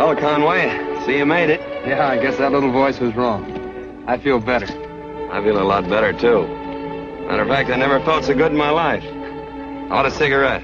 Well, Conway, see you made it. Yeah, I guess that little voice was wrong. I feel better. I feel a lot better, too. Matter of fact, I never felt so good in my life. I want a cigarette?